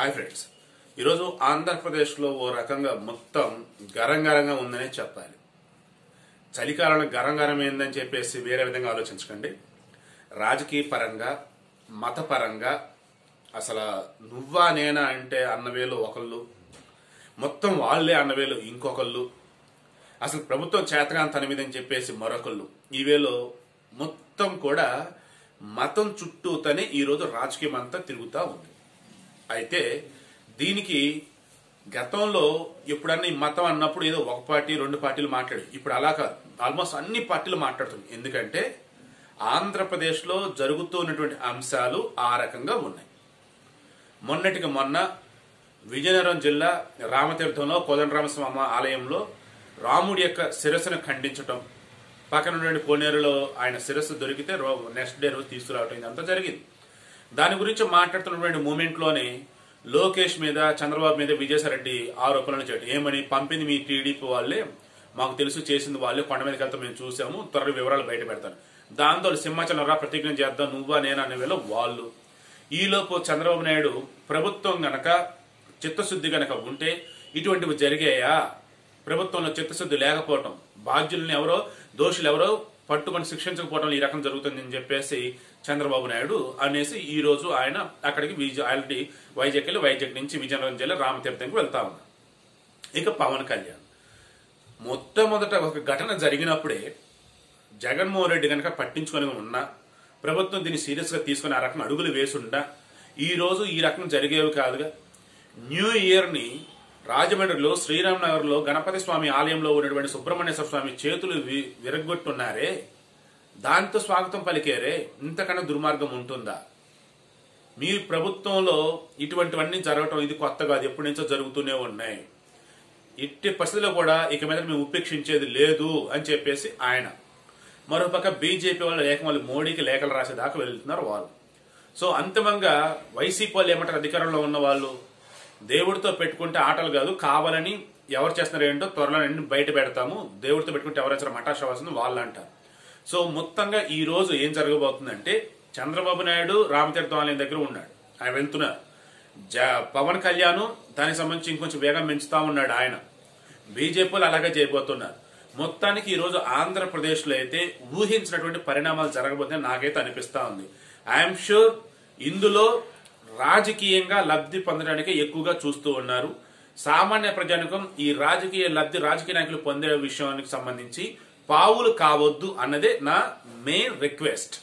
Hi friends ఈరోజు ఆంధ్రప్రదేశ్లో ఓ రకంగా మొత్తం గరంగరంగా ఉందనే చెప్పాలి. చలికాలంలో గరంగరం ఏందని చెప్పేసి వేరే విధంగా ఆలోచించకండి. రాజకీయ పరంగా మతపరంగా అసలు నువ్వా నేనా అంటే అన్నవేలు ఒకళ్ళు మొత్తం వాళ్ళే అన్నవేలు ఇంకొకళ్ళు అసలు ప్రభుత్వం చేతగాని తన మీద అని చెప్పేసి మరొకళ్ళు. ఈ వేలో మొత్తం కూడా మతం చుట్టూతనే ఈరోజు రాజకీయం అంతా తిరుగుతూ ఉంది. అయితే దీనికి గతంలో ఎప్పుడన్నా ఈ మతం అన్నప్పుడు ఏదో ఒక పార్టీ రెండు పార్టీలు మాట్లాడు ఇప్పుడు అలా కాదు. ఆల్మోస్ట్ అన్ని పార్టీలు మాట్లాడుతుంది ఎందుకంటే ఆంధ్రప్రదేశ్లో జరుగుతున్నటువంటి అంశాలు ఆ రకంగా ఉన్నాయి. మొన్నటికి మొన్న విజయనగరం జిల్లా రామతీర్థంలో కోదండరామస్వామి ఆలయంలో రాముడి యొక్క శిరస్సును ఖండించటం పక్కన ఉన్నటువంటి కోనేరులో ఆయన శిరస్సు దొరికితే రో- నెక్స్ట్ డే రోజు తీసుకురావటం ఇదంతా జరిగింది. దాని గురించి మాట్లాడుతున్నటువంటి మూమెంట్లోనే లోకేష్ మీద చంద్రబాబు మీద విజయసాయిరెడ్డి ఆరోపణలు చేయడం ఏమని పంపింది మీ టీడీపీ వాళ్ళే? మాకు తెలుసు చేసింది వాళ్ళే. కొండ మీదకి వెళ్తాం మేము చూసాము. త్వరగా వివరాలు బయట పెడతాను. దాంతో సింహాచలం రా ప్రతిజ్ఞ చేద్దాం. నువ్వా నేనా అనే వేళ వాళ్ళు. ఈలోపు చంద్రబాబు నాయుడు ప్రభుత్వం గనక చిత్తశుద్ధి గనక ఉంటే ఇటువంటివి జరిగాయా? ప్రభుత్వంలో చిత్తశుద్ధి లేకపోవటం. బాధ్యులను ఎవరో దోషులు ఎవరో పట్టుకొని శిక్షించకపోవడం ఈ రకం జరుగుతుందని చెప్పేసి చంద్రబాబు నాయుడు అనేసి ఈ రోజు ఆయన అక్కడికి విజయ ఆల్రెడీ వైజాగ్ వెళ్ళి వైజాగ్ నుంచి విజయనగరం జిల్లా రామతీర్థంకి వెళ్తా ఉన్నారు. ఇక పవన్ కళ్యాణ్. మొట్టమొదట ఒక ఘటన జరిగినప్పుడే జగన్మోహన్ రెడ్డి కనుక పట్టించుకొని ఉన్నా ప్రభుత్వం దీన్ని సీరియస్గా తీసుకుని ఆ రకం అడుగులు వేసుండా ఈ రోజు ఈ రకం జరిగేవి కాదుగా. న్యూ ఇయర్ని రాజమండ్రిలో శ్రీరామ్ గణపతి స్వామి ఆలయంలో ఉన్నటువంటి సుబ్రహ్మణ్యేశ్వర స్వామి చేతులు వి- విరగ్గొట్టున్నారే? దాంతో స్వాగతం పలికేరే? ఇంతకన్నా దుర్మార్గం ఉంటుందా? మీ ప్రభుత్వంలో ఇటువంటివన్నీ జరగటం ఇది కొత్త కాదు. ఎప్పటి నుంచో జరుగుతూనే ఉన్నాయి. ఇట్టి పరిస్థితిలో కూడా ఇక మీద మేము ఉపేక్షించేది లేదు అని చెప్పేసి ఆయన. మరోపక్క బీజేపీ వాళ్ళు లేఖ వాళ్ళు మోడీకి లేఖలు రాసేదాకా వెళ్తున్నారు వాళ్ళు. సో అంతిమంగా వైసీపీ వాళ్ళు ఏమంటారు? అధికారంలో ఉన్న వాళ్ళు దేవుడితో పెట్టుకుంటే ఆటలు కాదు కావాలని ఎవరు చేస్తున్నారు ఏంటో త్వరలో అన్ని బయట పెడతాము. దేవుడితో పెట్టుకుంటే ఎవరు వచ్చారో మటాష వస్తుంది వాళ్ళు అంటారు సో మొత్తంగా ఈ రోజు ఏం జరగబోతుందంటే చంద్రబాబు నాయుడు రామతీర్థం ఆలయం దగ్గర ఉన్నాడు. ఆయన వెళ్తున్నారు. జ- పవన్ కళ్యాణ్ దానికి సంబంధించి ఇంకొంచెం వేగం పెంచుతా ఉన్నాడు ఆయన. బీజేపీలు అలాగే చేయబోతున్నారు. మొత్తానికి ఈరోజు ఆంధ్రప్రదేశ్లో అయితే ఊహించినటువంటి పరిణామాలు జరగబోతున్నాయి నాకైతే అనిపిస్తా ఉంది. ఐఎమ్ షూర్ ఇందులో రాజకీయంగా లబ్ధి పొందడానికి ఎక్కువగా చూస్తూ ఉన్నారు. సామాన్య ప్రజానికం ఈ రాజకీయ లబ్ధి రాజకీయ నాయకులు పొందే విషయానికి సంబంధించి పావులు కావద్దు అన్నదే నా మెయిన్ రిక్వెస్ట్